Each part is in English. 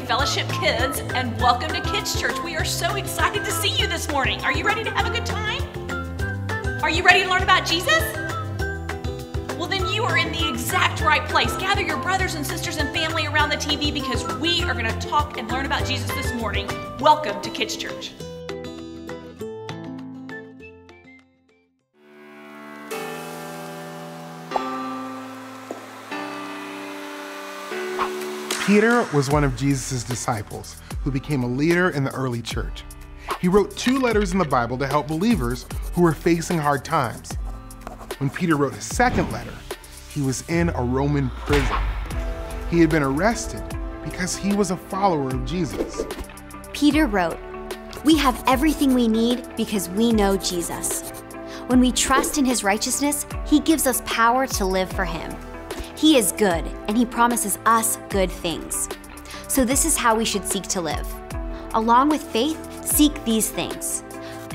Fellowship Kids, and welcome to Kids Church. We are so excited to see you this morning. Are you ready to have a good time? Are you ready to learn about Jesus? Well, then you are in the exact right place. Gather your brothers and sisters and family around the TV because we are going to talk and learn about Jesus this morning. Welcome to Kids Church. Peter was one of Jesus' disciples who became a leader in the early church. He wrote two letters in the Bible to help believers who were facing hard times. When Peter wrote his second letter, he was in a Roman prison. He had been arrested because he was a follower of Jesus. Peter wrote, We have everything we need because we know Jesus. When we trust in his righteousness, he gives us power to live for him. He is good, and He promises us good things. So, this is how we should seek to live. Along with faith, seek these things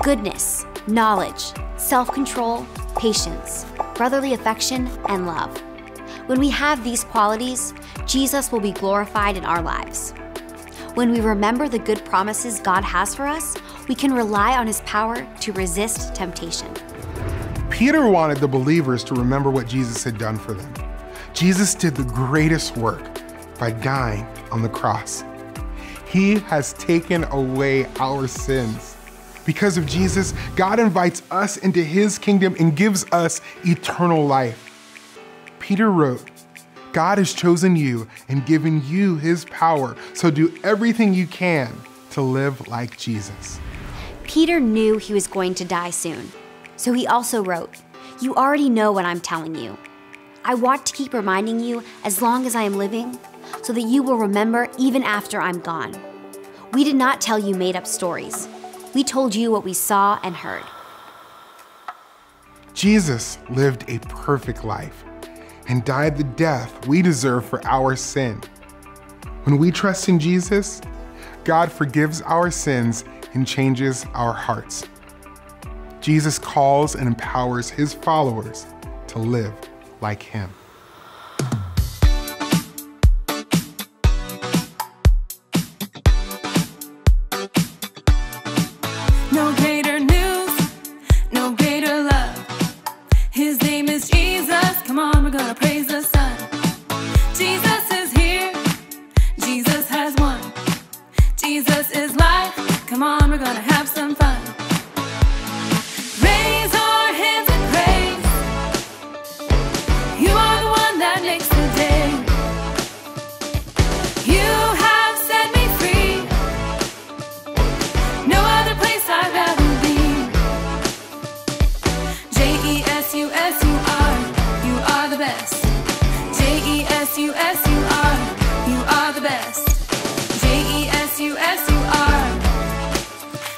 goodness, knowledge, self control, patience, brotherly affection, and love. When we have these qualities, Jesus will be glorified in our lives. When we remember the good promises God has for us, we can rely on His power to resist temptation. Peter wanted the believers to remember what Jesus had done for them. Jesus did the greatest work by dying on the cross. He has taken away our sins. Because of Jesus, God invites us into his kingdom and gives us eternal life. Peter wrote, God has chosen you and given you his power, so do everything you can to live like Jesus. Peter knew he was going to die soon, so he also wrote, You already know what I'm telling you. I want to keep reminding you as long as I am living so that you will remember even after I'm gone. We did not tell you made up stories. We told you what we saw and heard. Jesus lived a perfect life and died the death we deserve for our sin. When we trust in Jesus, God forgives our sins and changes our hearts. Jesus calls and empowers his followers to live like him. No greater news, no greater love. His name is Jesus. Come on, we're gonna praise the Son. Jesus is here. Jesus has won. Jesus is life. Come on, we're gonna have some fun. You are the best. You are the best.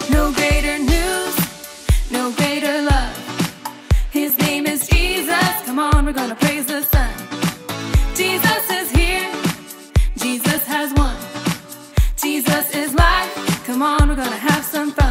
No greater news, no greater love. His name is Jesus. Come on, we're gonna praise the Son. Jesus is here. Jesus has won. Jesus is life. Come on, we're gonna have some fun.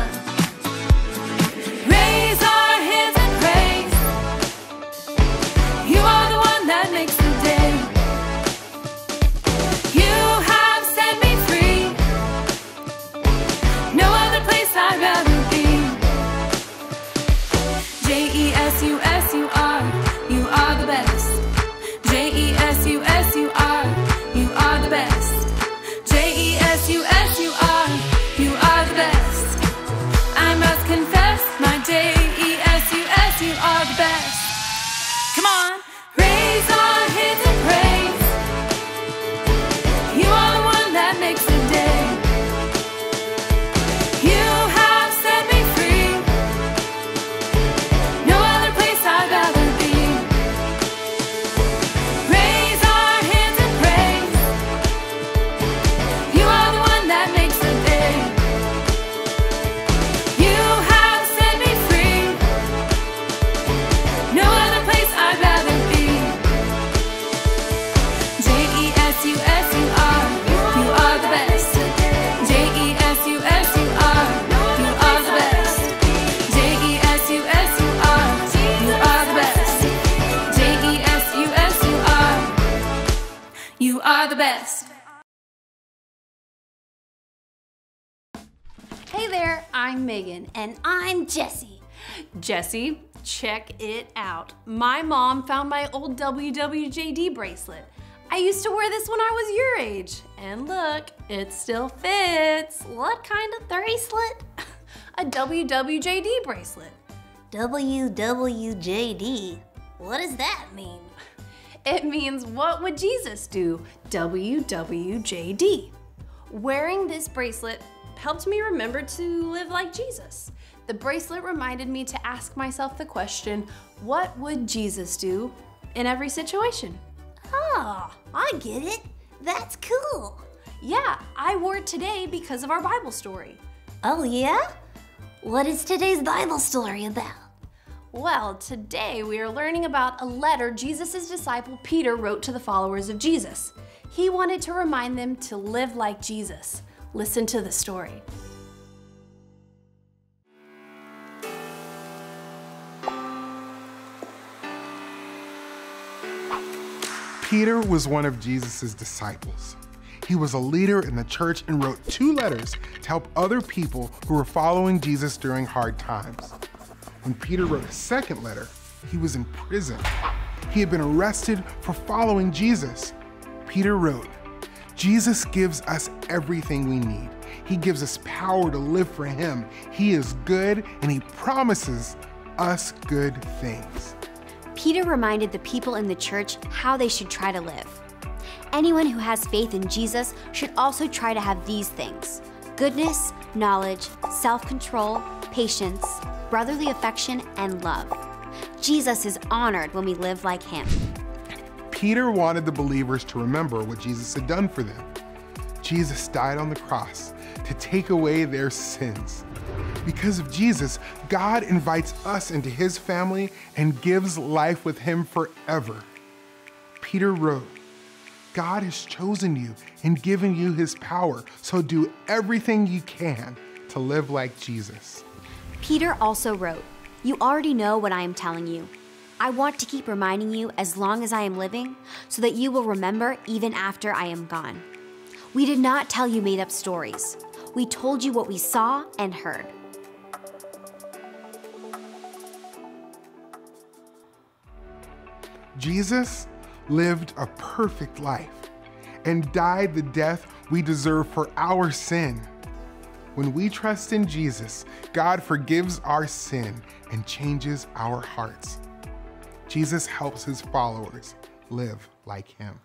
best. Hey there, I'm Megan and I'm Jesse. Jesse, check it out. My mom found my old WWJD bracelet. I used to wear this when I was your age. And look, it still fits. What kind of bracelet? A WWJD bracelet. WWJD? What does that mean? It means what would Jesus do? WWJD. Wearing this bracelet helped me remember to live like Jesus. The bracelet reminded me to ask myself the question, what would Jesus do in every situation? Oh, I get it. That's cool. Yeah, I wore it today because of our Bible story. Oh, yeah? What is today's Bible story about? Well, today we are learning about a letter Jesus' disciple Peter wrote to the followers of Jesus. He wanted to remind them to live like Jesus. Listen to the story. Peter was one of Jesus' disciples. He was a leader in the church and wrote two letters to help other people who were following Jesus during hard times. When Peter wrote a second letter, he was in prison. He had been arrested for following Jesus. Peter wrote, Jesus gives us everything we need. He gives us power to live for Him. He is good and He promises us good things. Peter reminded the people in the church how they should try to live. Anyone who has faith in Jesus should also try to have these things goodness, knowledge, self control, patience, brotherly affection, and love. Jesus is honored when we live like him. Peter wanted the believers to remember what Jesus had done for them. Jesus died on the cross to take away their sins. Because of Jesus, God invites us into his family and gives life with him forever. Peter wrote, God has chosen you and given you his power, so do everything you can to live like Jesus. Peter also wrote, You already know what I am telling you. I want to keep reminding you as long as I am living, so that you will remember even after I am gone. We did not tell you made up stories. We told you what we saw and heard. Jesus lived a perfect life and died the death we deserve for our sin. When we trust in Jesus, God forgives our sin and changes our hearts. Jesus helps his followers live like him.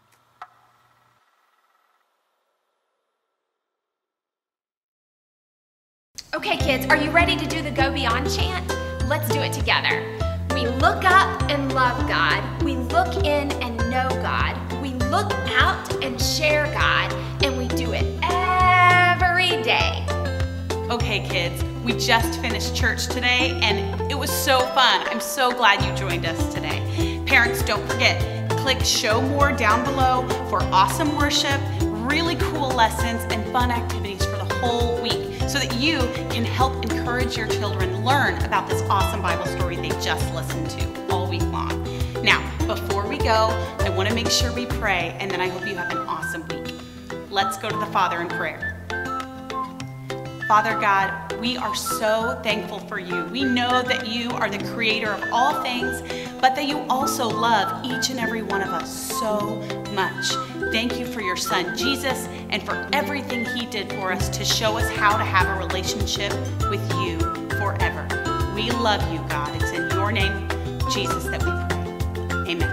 Okay, kids, are you ready to do the Go Beyond chant? Let's do it together. We look up and love God. We look in and know God. We look out and share God. And we do it every day. Okay, kids, we just finished church today and it was so fun. I'm so glad you joined us today. Parents, don't forget, click show more down below for awesome worship, really cool lessons, and fun activities for the whole week so that you can help encourage your children learn about this awesome Bible story they just listened to all week long. Now, before we go, I want to make sure we pray, and then I hope you have an awesome week. Let's go to the Father in prayer. Father God, we are so thankful for you. We know that you are the creator of all things, but that you also love each and every one of us so much. Thank you for your son, Jesus, and for everything he did for us to show us how to have a relationship with you forever. We love you, God. It's in your name, Jesus, that we pray.